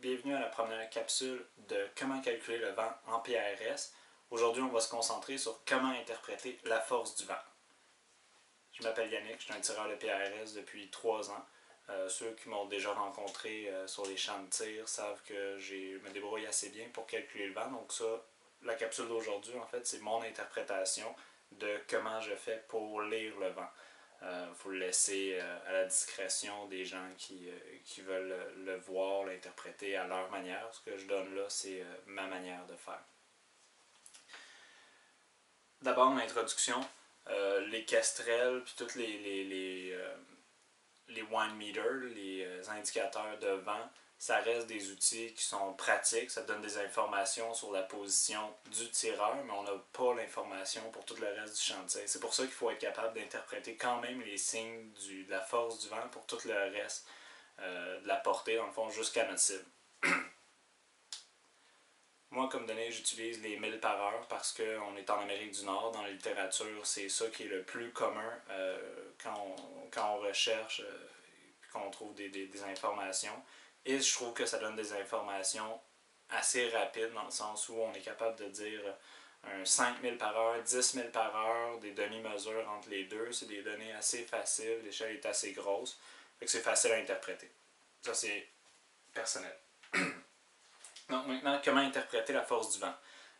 bienvenue à la première capsule de comment calculer le vent en PRS. Aujourd'hui, on va se concentrer sur comment interpréter la force du vent. Je m'appelle Yannick, je suis un tireur de PRS depuis trois ans. Euh, ceux qui m'ont déjà rencontré euh, sur les champs de tir savent que je me débrouille assez bien pour calculer le vent. Donc ça, la capsule d'aujourd'hui, en fait, c'est mon interprétation de comment je fais pour lire le vent. Il euh, faut le laisser euh, à la discrétion des gens qui, euh, qui veulent le voir, l'interpréter à leur manière. Ce que je donne là, c'est ma manière de faire. D'abord, l'introduction. les kestrels, puis les, les, les, les wind meters, les indicateurs de vent, ça reste des outils qui sont pratiques, ça donne des informations sur la position du tireur, mais on n'a pas l'information pour tout le reste du tir. C'est pour ça qu'il faut être capable d'interpréter quand même les signes de la force du vent pour tout le reste euh, de la portée, dans le fond, jusqu'à notre cible. Moi, comme donné, j'utilise les 1000 par heure parce qu'on est en Amérique du Nord. Dans la littérature, c'est ça qui est le plus commun euh, quand, on, quand, on, recherche euh, et qu'on trouve des informations. Et je trouve que ça donne des informations assez rapides dans le sens où on est capable de dire un 5000 par heure, 10 000 par heure, des demi-mesures entre les deux. C'est des données assez faciles, l'échelle est assez grosse, fait que c'est facile à interpréter. Ça, c'est personnel. Donc maintenant, comment interpréter la force du vent?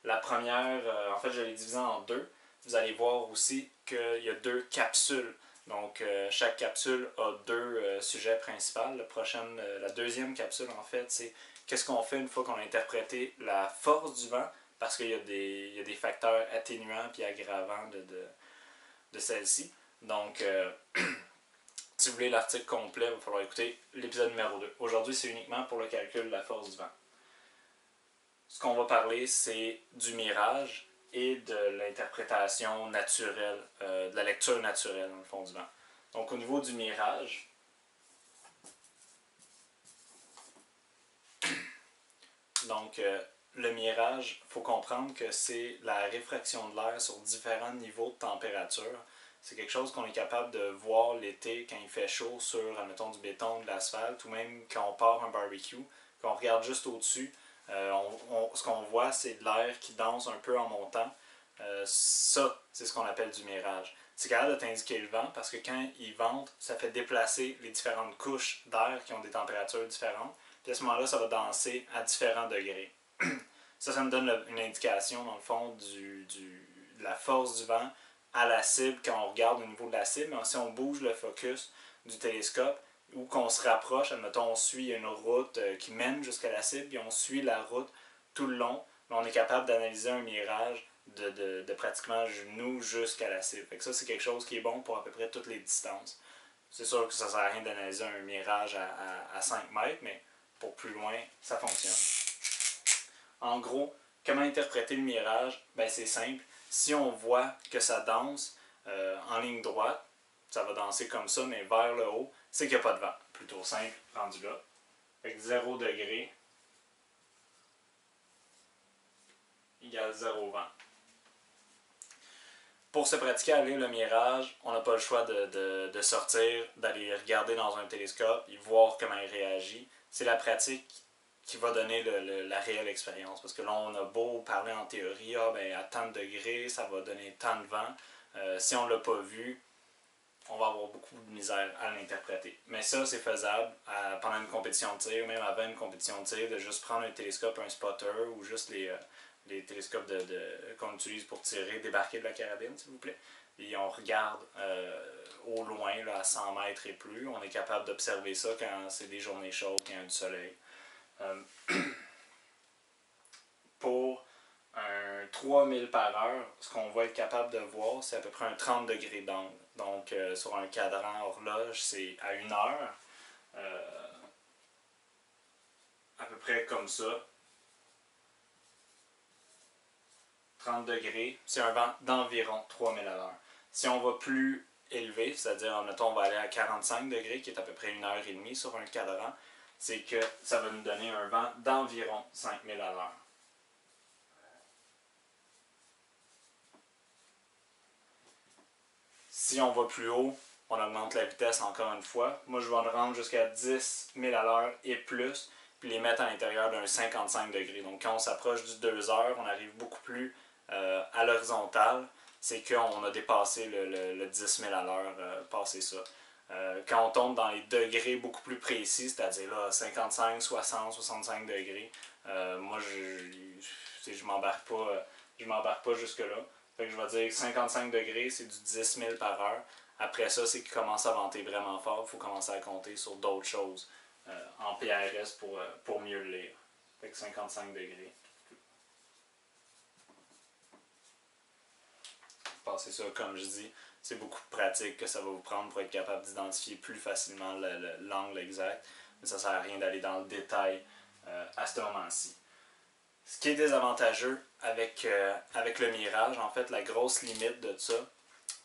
La première, euh, en fait, je l'ai divisée en deux. Vous allez voir aussi qu'il y a deux capsules donc, euh, chaque capsule a deux euh, sujets principaux. La, prochaine, euh, la deuxième capsule, en fait, c'est qu'est-ce qu'on fait une fois qu'on a interprété la force du vent, parce qu'il y, y, a des facteurs atténuants et aggravants de, de, de celle-ci. Donc, si vous voulez l'article complet, il va falloir écouter l'épisode numéro 2. Aujourd'hui, c'est uniquement pour le calcul de la force du vent. Ce qu'on va parler, c'est du mirage, et de l'interprétation naturelle, euh, de la lecture naturelle dans le fond du vent. Donc au niveau du mirage, donc euh, le mirage, il faut comprendre que c'est la réfraction de l'air sur différents niveaux de température. C'est quelque chose qu'on est capable de voir l'été quand il fait chaud sur, admettons, du béton, de l'asphalte, ou même quand on part un barbecue, qu'on regarde juste au-dessus, euh, ce qu'on voit, c'est de l'air qui danse un peu en montant. Euh, ça, c'est ce qu'on appelle du mirage. C'est capable de t'indiquer le vent parce que quand il vente, ça fait déplacer les différentes couches d'air qui ont des températures différentes. Puis à ce moment-là, ça va danser à différents degrés. ça, ça me donne une indication, dans le fond, du, de la force du vent à la cible quand on regarde au niveau de la cible. Mais si on bouge le focus du télescope, ou qu'on se rapproche, admettons, on suit une route euh, qui mène jusqu'à la cible, puis on suit la route tout le long, on est capable d'analyser un mirage de, de, pratiquement genou jusqu'à la cible. Fait ça, c'est quelque chose qui est bon pour à peu près toutes les distances. C'est sûr que ça sert à rien d'analyser un mirage à, 5 mètres, mais pour plus loin, ça fonctionne. En gros, comment interpréter le mirage? Ben, c'est simple. Si on voit que ça danse euh, en ligne droite, ça va danser comme ça, mais vers le haut, c'est qu'il n'y a pas de vent. Plutôt simple, rendu là. Fait que 0 degré égale 0 vent. Pour se pratiquer à lire le mirage, on n'a pas le choix de, de, sortir, d'aller regarder dans un télescope et voir comment il réagit. C'est la pratique qui va donner le, la réelle expérience. Parce que là, on a beau parler en théorie, ah, ben, à tant de degrés, ça va donner tant de vent. Euh, si on ne l'a pas vu, on va avoir beaucoup de misère à l'interpréter. Mais ça, c'est faisable pendant une compétition de tir, même avant une compétition de tir, de juste prendre un télescope, un spotter ou juste les, euh, les télescopes qu'on utilise pour tirer, débarquer de la carabine, s'il vous plaît. Et on regarde euh, au loin, à 100 mètres et plus. On est capable d'observer ça quand c'est des journées chaudes, quand il y a du soleil. Euh, pour un 3000 par heure, ce qu'on va être capable de voir, c'est à peu près un 30 degrés d'angle. Donc, euh, sur un cadran horloge, c'est à une heure. à peu près comme ça. 30 degrés, c'est un vent d'environ 3000 à l'heure. Si on va plus élevé, c'est-à-dire, mettons, on va aller à 45 degrés, qui est à peu près une heure et demie sur un cadran, c'est que ça va nous donner un vent d'environ 5000 à l'heure. Si on va plus haut, on augmente la vitesse encore une fois. Moi, je vais me rendre jusqu'à 10 000 à l'heure et plus. puis les mettre à l'intérieur d'un 55 degrés. Donc quand on s'approche du 2 heures, on arrive beaucoup plus euh, à l'horizontale, c'est qu'on a dépassé le, 10 000 à l'heure, euh, passé ça. Euh, quand on tombe dans les degrés beaucoup plus précis, c'est-à-dire là 55, 60, 65 degrés, moi je je m'embarque pas, je m'embarque pas jusque-là. Fait que je vais dire 55 degrés, c'est du 10 000 par heure. Après ça, c'est qu'il commence à venter vraiment fort. Il faut commencer à compter sur d'autres choses en PRS pour, pour mieux le lire. Fait que 55 degrés. passer ça, comme je dis, c'est beaucoup de pratique que ça va vous prendre pour être capable d'identifier plus facilement l'angle exact. Mais ça sert à rien d'aller dans le détail euh, à ce moment-ci. Ce qui est désavantageux avec, euh, avec le mirage, en fait, la grosse limite de ça,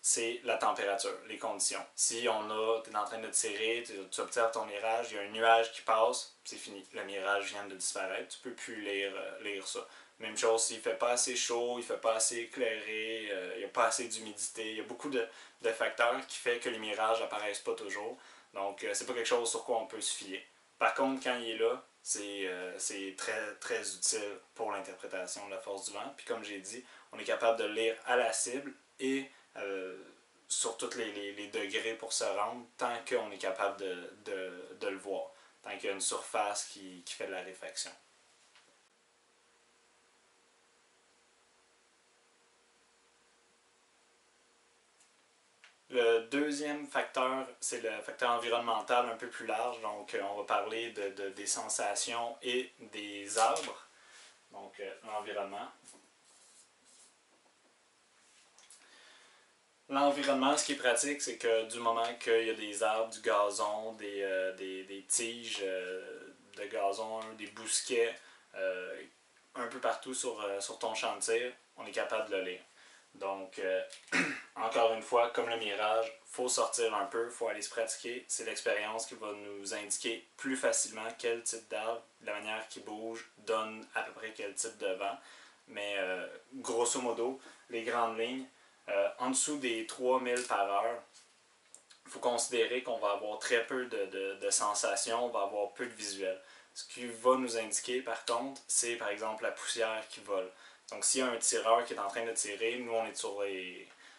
c'est la température, les conditions. Si on a, tu es en train de tirer, tu observes ton mirage, il y a un nuage qui passe, c'est fini. Le mirage vient de disparaître, tu peux plus lire, euh, lire ça. Même chose, s'il fait pas assez chaud, il fait pas assez éclairé, euh, il n'y a pas assez d'humidité. Il y a beaucoup de, facteurs qui font que les mirages n'apparaissent pas toujours. Donc, euh, c'est pas quelque chose sur quoi on peut se fier. Par contre, quand il est là, c'est euh, très, très utile pour l'interprétation de la force du vent. Puis comme j'ai dit, on est capable de lire à la cible et sur tous les, degrés pour se rendre, tant qu'on est capable de, le voir, tant qu'il y a une surface qui fait de la réfraction. Le deuxième facteur, c'est le facteur environnemental un peu plus large. Donc, euh, on va parler de, des sensations et des arbres. Donc, euh, l'environnement. L'environnement, ce qui est pratique, c'est que du moment qu'il y a des arbres, du gazon, des, euh, tiges de gazon, des bousquets, un peu partout sur, sur ton chantier, on est capable de le lire. Donc, euh, encore une fois, comme le mirage, faut sortir un peu, faut aller se pratiquer. C'est l'expérience qui va nous indiquer plus facilement quel type d'arbre, la manière qu'il bouge, donne à peu près quel type de vent. Mais euh, grosso modo, les grandes lignes, euh, en dessous des 3000 par heure, il faut considérer qu'on va avoir très peu de, de sensations, on va avoir peu de visuels. Ce qui va nous indiquer, par contre, c'est par exemple la poussière qui vole. Donc, s'il y a un tireur qui est en train de tirer, nous, on est sur,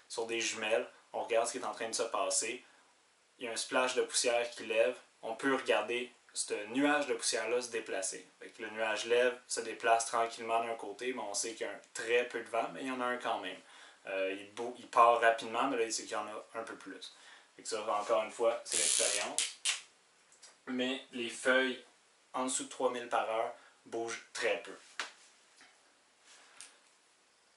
sur des jumelles, on regarde ce qui est en train de se passer. Il y a un splash de poussière qui lève. On peut regarder ce nuage de poussière-là se déplacer. le nuage lève, se déplace tranquillement d'un côté, mais on sait qu'il y a un très peu de vent, mais il y en a un quand même. Euh, il, il, part rapidement, mais là, il sait qu'il y en a un peu plus. ça, encore une fois, c'est l'expérience. Mais les feuilles en dessous de 3000 par heure bougent très peu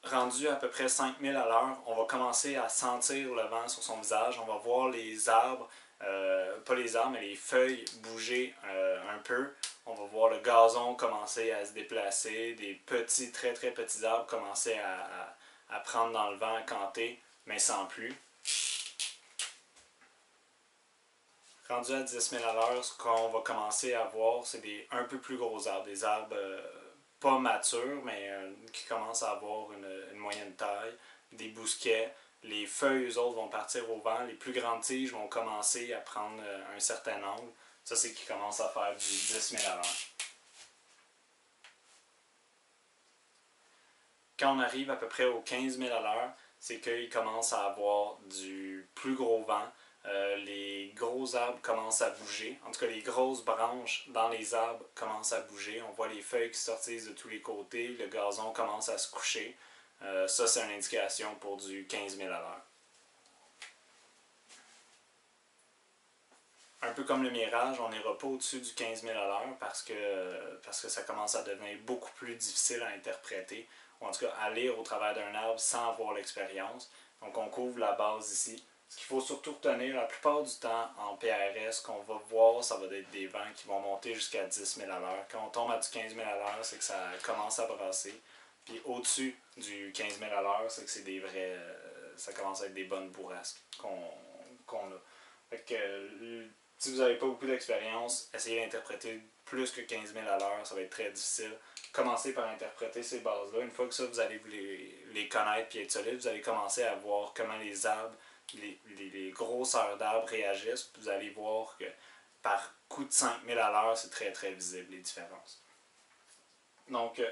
rendu à peu près 5000 à l'heure, on va commencer à sentir le vent sur son visage. On va voir les arbres, euh, pas les arbres, mais les feuilles bouger euh, un peu. On va voir le gazon commencer à se déplacer, des petits, très très petits arbres commencer à, prendre dans le vent, à canter, mais sans plus. Rendu à 10 000 à l'heure, ce qu'on va commencer à voir, c'est des un peu plus gros arbres, des arbres euh, pas mature, mais euh, qui commence à avoir une, moyenne taille, des bousquets. Les feuilles, autres, vont partir au vent. Les plus grandes tiges vont commencer à prendre euh, un certain angle. Ça, c'est qui commence à faire du 10 000 à l'heure. Quand on arrive à peu près aux 15 000 à l'heure, c'est qu'il commence à avoir du plus gros vent, euh, les gros arbres commencent à bouger. En tout cas, les grosses branches dans les arbres commencent à bouger. On voit les feuilles qui sortissent de tous les côtés. Le gazon commence à se coucher. Euh, ça, c'est une indication pour du 15 000 à l'heure. Un peu comme le mirage, on n'ira pas au-dessus du 15 000 à l'heure parce que, parce que ça commence à devenir beaucoup plus difficile à interpréter, ou en tout cas à lire au travers d'un arbre sans avoir l'expérience. Donc on couvre la base ici. Ce qu'il faut surtout retenir, la plupart du temps en PRS, ce qu'on va voir, ça va être des vents qui vont monter jusqu'à 10 000 à l'heure. Quand on tombe à du 15 000 à l'heure, c'est que ça commence à brasser. Puis au-dessus du 15 000 à l'heure, c'est que c'est des vrais. Euh, ça commence à être des bonnes bourrasques qu'on a. Fait que euh, si vous n'avez pas beaucoup d'expérience, essayez d'interpréter plus que 15 000 à l'heure, ça va être très difficile. Commencez par interpréter ces bases-là. Une fois que ça, vous allez les, les connaître et être solide, vous allez commencer à voir comment les arbres les, grosseurs d'arbres réagissent. Vous allez voir que par coup de 5000 à l'heure, c'est très très visible les différences. Donc, euh,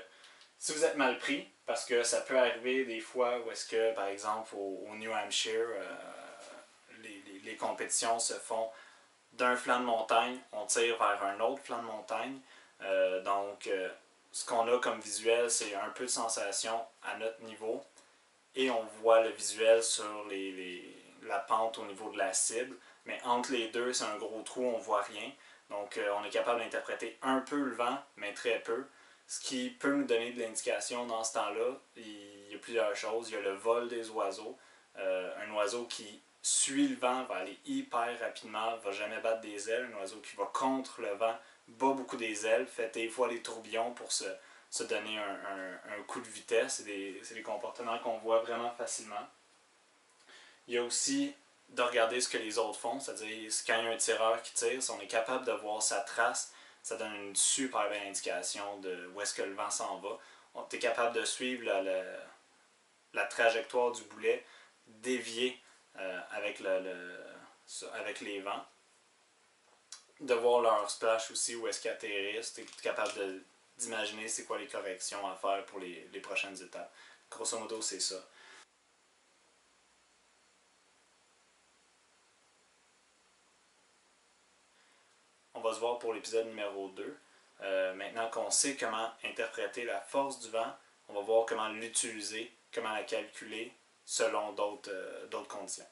si vous êtes mal pris, parce que ça peut arriver des fois où est-ce que, par exemple, au, New Hampshire, euh, les, compétitions se font d'un flanc de montagne, on tire vers un autre flanc de montagne. Euh, donc, ce qu'on a comme visuel, c'est un peu de sensation à notre niveau. Et on voit le visuel sur les, la pente au niveau de la cible. Mais entre les deux, c'est un gros trou, on voit rien. Donc, on est capable d'interpréter un peu le vent, mais très peu. Ce qui peut nous donner de l'indication dans ce temps-là, il y a plusieurs choses. Il y a le vol des oiseaux. Euh, un oiseau qui suit le vent va aller hyper rapidement, va jamais battre des ailes. Un oiseau qui va contre le vent bat beaucoup des ailes, fait des fois les tourbillons pour se, donner un, coup de vitesse. C'est des, des, comportements qu'on voit vraiment facilement. Il y a aussi de regarder ce que les autres font, c'est-à-dire quand il y a un tireur qui tire, si on est capable de voir sa trace, ça donne une super belle indication de où est-ce que le vent s'en va. On est capable de suivre la, la, trajectoire du boulet, dévier euh, avec, le, avec les vents. De voir leur splash aussi, où est-ce qu'ils atterrissent. Tu es capable d'imaginer c'est quoi les corrections à faire pour les, les prochaines étapes. Grosso modo, c'est ça. Va se voir pour l'épisode numéro 2. Euh, maintenant qu'on sait comment interpréter la force du vent, on va voir comment l'utiliser, comment la calculer selon d'autres euh, conditions.